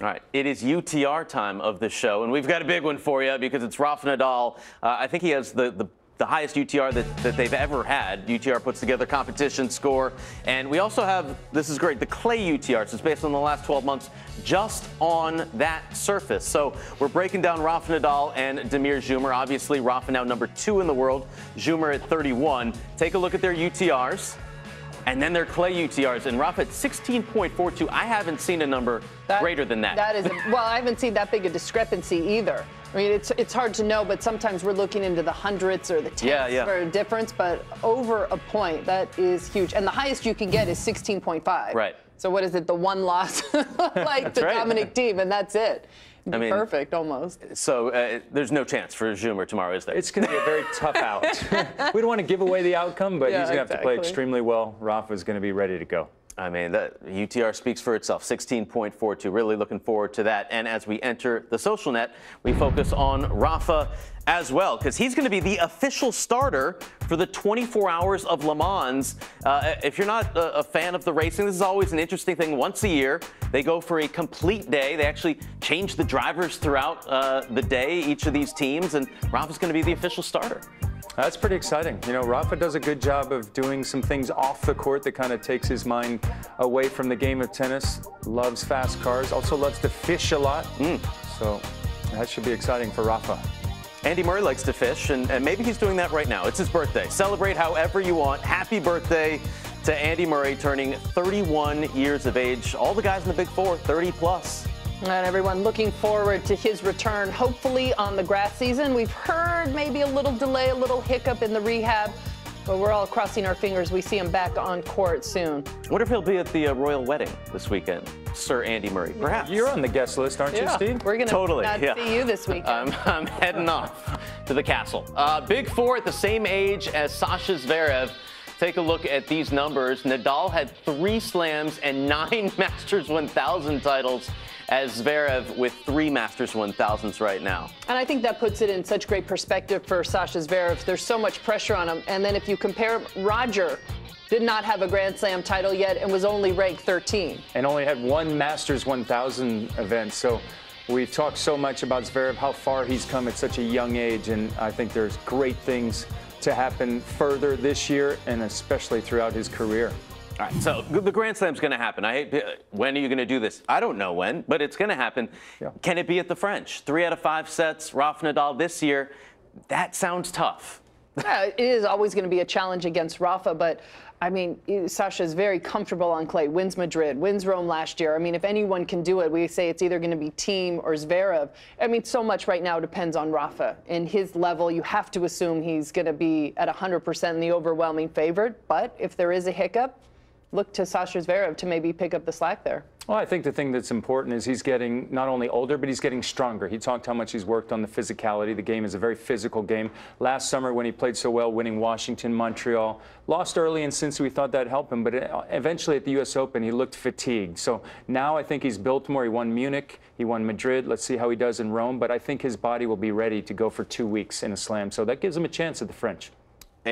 All right, it is UTR time of the show, and we've got a big one for you because it's Rafa Nadal. Uh, I think he has the, the, the highest UTR that, that they've ever had. UTR puts together competition score, and we also have this is great the clay UTR. So it's based on the last 12 months, just on that surface. So we're breaking down Rafa Nadal and Damir Dzumhur. Obviously, Rafa now number two in the world, Dzumhur at 31. Take a look at their UTRs and then their clay UTRs. And Rafa at 16.42. I haven't seen a number that, greater than that. That is, a, well, I haven't seen that big a discrepancy either. I mean, it's it's hard to know, but sometimes we're looking into the hundredths or the tenths yeah, yeah. for a difference. But over a point, that is huge. And the highest you can get is 16.5. Right. So what is it? The one loss, like the right. Dominic Thiem, and that's it. I mean, perfect almost. So uh, there's no chance for Dzumhur tomorrow, is there? It's going to be a very tough out. we don't want to give away the outcome, but yeah, he's going to exactly. have to play extremely well. Rafa's going to be ready to go. I mean, that UTR speaks for itself. 16.42. Really looking forward to that. And as we enter the social net, we focus on Rafa as well, because he's going to be the official starter for the 24 Hours of Le Mans. Uh, if you're not a, a, fan of the racing, this is always an interesting thing. Once a year, they go for a complete day. They actually change the drivers throughout uh, the day, each of these teams, and Rafa's going to be the official starter. That's pretty exciting. You know, Rafa does a good job of doing some things off the court that kind of takes his mind away from the game of tennis. Loves fast cars, also loves to fish a lot. Mm. So that should be exciting for Rafa. Andy Murray likes to fish, and, and, maybe he's doing that right now. It's his birthday. Celebrate however you want. Happy birthday to Andy Murray, turning 31 years of age. All the guys in the Big Four, 30 plus. And everyone looking forward to his return, hopefully on the grass season. We've heard maybe a little delay, a little hiccup in the rehab, but we're all crossing our fingers we see him back on court soon. What if he'll be at the uh, royal wedding this weekend? Sir Andy Murray, perhaps. You're on the guest list, aren't yeah. you, Steve? We're going to totally, yeah. see you this weekend. I'm, I'm heading off to the castle. Uh, big four at the same age as Sasha Zverev. Take a look at these numbers. Nadal had three slams and nine Masters 1000 titles as Zverev with three Masters 1000s right now. And I think that puts it in such great perspective for Sasha Zverev. There's so much pressure on him. And then if you compare Roger, did not have a Grand Slam title yet and was only ranked 13. And only had one Masters 1000 event. So we've talked so much about Zverev, how far he's come at such a young age. And I think there's great things to happen further this year and especially throughout his career. All right, so the Grand Slam's going to happen. I uh, when are you going to do this? I don't know when, but it's going to happen. Yeah. Can it be at the French? Three out of five sets, Rafa Nadal this year. That sounds tough. yeah, it is always going to be a challenge against Rafa, but I mean, Sasha is very comfortable on clay. Wins Madrid, wins Rome last year. I mean, if anyone can do it, we say it's either going to be Thiem or Zverev. I mean, so much right now depends on Rafa. In his level, you have to assume he's going to be at 100% in the overwhelming favorite. But if there is a hiccup, look to Sasha Zverev to maybe pick up the slack there. Well, I think the thing that's important is he's getting not only older, but he's getting stronger. He talked how much he's worked on the physicality. The game is a very physical game. Last summer, when he played so well, winning Washington, Montreal, lost early, and since we thought that'd help him, but uh, eventually at the U.S. Open, he looked fatigued. So now I think he's built more. He won Munich, he won Madrid. Let's see how he does in Rome, but I think his body will be ready to go for two weeks in a slam. So that gives him a chance at the French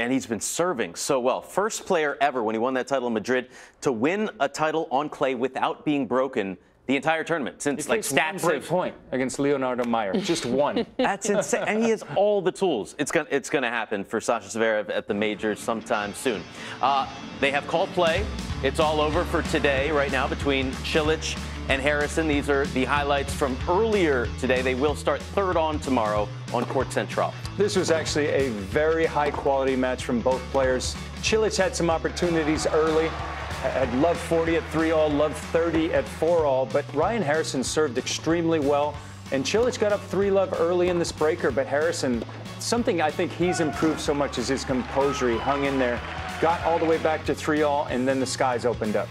and he's been serving so well. First player ever when he won that title in Madrid to win a title on clay without being broken the entire tournament since he like stats one point against Leonardo Mayer, just one. That's insane, and he has all the tools. It's gonna it's gonna happen for Sasha Zverev at the majors sometime soon. Uh, they have called play. It's all over for today right now between Cilic and Harrison. These are the highlights from earlier today. They will start third on tomorrow on Court Central. This was actually a very high quality match from both players. Cilic had some opportunities early. Had love 40 at 3 all, love 30 at 4 all, but Ryan Harrison served extremely well. And Cilic got up 3 love early in this breaker, but Harrison, something I think he's improved so much is his composure. He hung in there, got all the way back to 3 all, and then the skies opened up.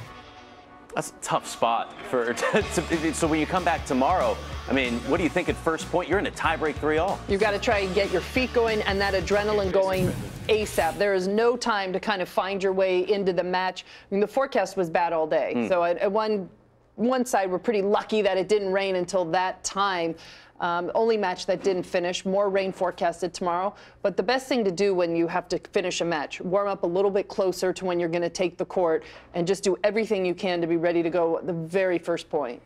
That's a tough spot for. so when you come back tomorrow, I mean, what do you think at first point? You're in a tiebreak three all. You've got to try and get your feet going and that adrenaline going ASAP. There is no time to kind of find your way into the match. I mean, the forecast was bad all day. Mm. So at, at one one side, we're pretty lucky that it didn't rain until that time. Um, only match that didn't finish. More rain forecasted tomorrow. But the best thing to do when you have to finish a match, warm up a little bit closer to when you're going to take the court and just do everything you can to be ready to go at the very first point.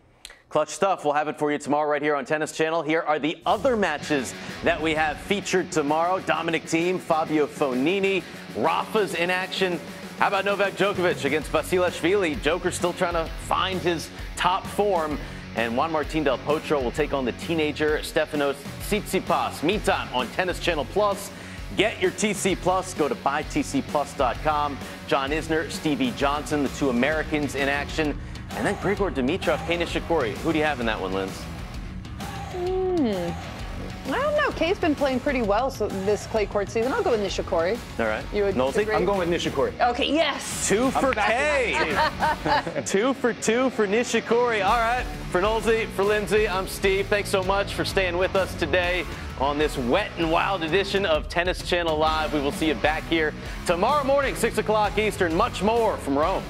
Clutch stuff. We'll have it for you tomorrow right here on Tennis Channel. Here are the other matches that we have featured tomorrow. Dominic Thiem, Fabio Fognini, Rafa's in action. How about Novak Djokovic against Basilashvili? Joker's still trying to find his top form. And Juan Martín del Potro will take on the teenager Stefanos Tsitsipas. Meantime, on Tennis Channel Plus, get your TC Plus. Go to buytcplus.com. John Isner, Stevie Johnson, the two Americans in action. And then Grigor Dimitrov, Kei Nishikori. Who do you have in that one, Linz? Hmm. I don't know. Kei's been playing pretty well so this clay court season. I'll go with Nishikori. All right. You would Nolte? agree? I'm going with Nishikori. Okay, yes. Two for Kay. two for two for Nishikori. All right. For Nolsey, for Lindsay, I'm Steve. Thanks so much for staying with us today on this wet and wild edition of Tennis Channel Live. We will see you back here tomorrow morning, 6 o'clock Eastern. Much more from Rome.